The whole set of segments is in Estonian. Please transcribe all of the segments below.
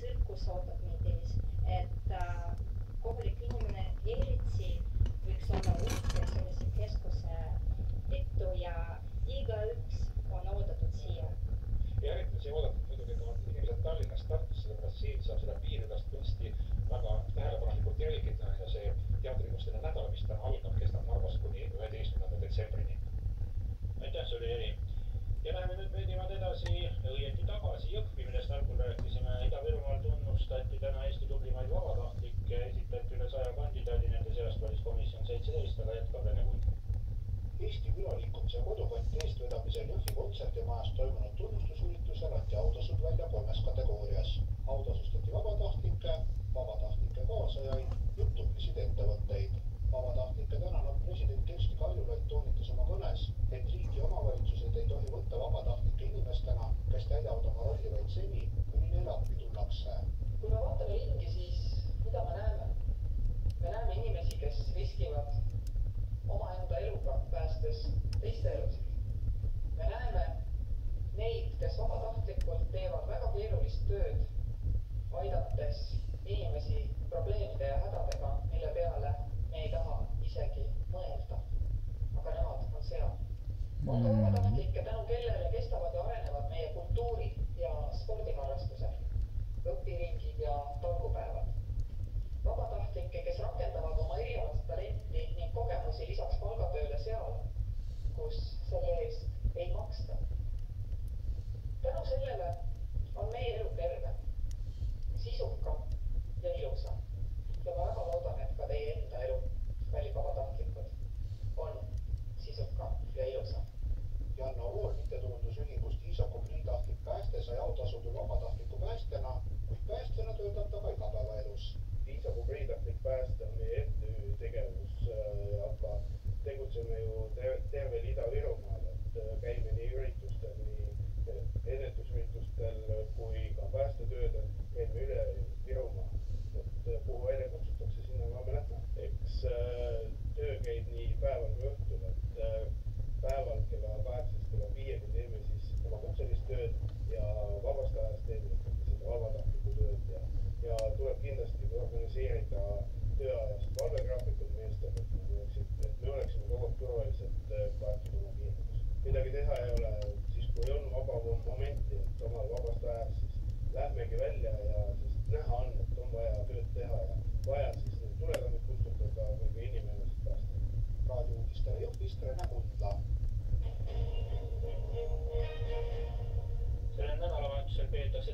tsirkus ootab meid ees, et äh, kohalik inimene eriti võiks olla uhke sellise keskuse tõttu ja igaüks Jõhvi kontserdimajas toimunud tunnustusüritusel anti autasud välja kolmes kategoorias. autasustati vabatahtlikke, vabatahtlikke kaasajaid, jutublisid ettevõtteid. vabatahtlike tänanud president Kersti Kaljulaid toonitas oma kõnes, et riik ja omavalitsused ei tohi võtta vabatahtlikke inimestena, kes täidavad oma rolli vaid seni, kuni neile appi tullakse. kui me vaatame ringi, siis mida me näeme? me näeme inimesi, kes riskivad omaenda eluga, päästes teiste elusid. me näeme kes vabatahtlikult teevad väga keerulist tööd, aidates inimesi probleemide ja hädadega, mille peale me ei taha isegi mõelda. aga nemad on seal. on ka vabatahtlikke, tänu kellele kestavad ja arenevad meie kultuuri ja spordiharrastused, õpiringid ja tolgupäevad vabatahtlikke, kes rakendavad oma erialast talenti ning kogemusi lisaks palgatööle seal, kus selle eest ei maksta. tänu sellele on meie elu tervem, sisukam ja ilusam. ja ma väga loodan, et ka teie enda elu, kallid vabatahtlikud, on sisukam ja ilusam. Janno Vool mittetulundusühingust Iisaku Priitahtlik Pääste sai autasudel vabatahtliku päästjana, kuid päästjana töötab ta ka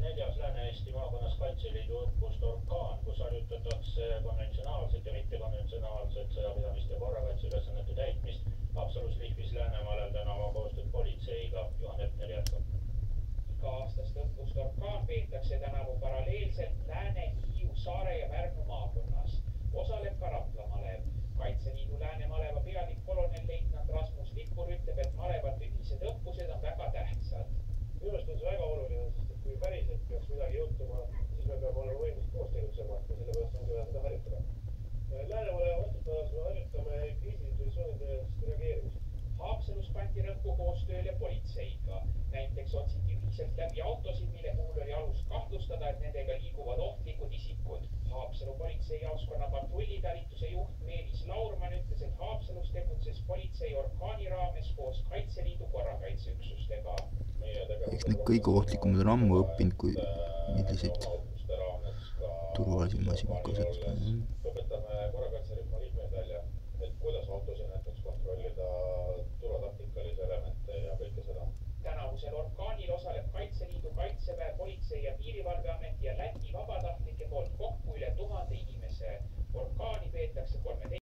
neljas Lääne-Eesti maakonnas Kaitseliidu õppust Orkaan, kus harjutatakse konventsionaalset ja mittekonventsionaalset sõjapidamist ja korrakaitseülesannete politseiga. näiteks otsiti ühiselt läbi autosid, mille puhul oli alust kahtlustada, et nendega liiguvad ohtlikud isikud. Haapsalu politseijaoskonna patrullitalituse juht Meelis Laurman ütles, et Haapsalus tegutses politsei orkaani raames koos Kaitseliidu korrakaitseüksustega. eks need kõige ohtlikumad on ammu õppinud, kui milliseid turvalisi masinaid kasutada.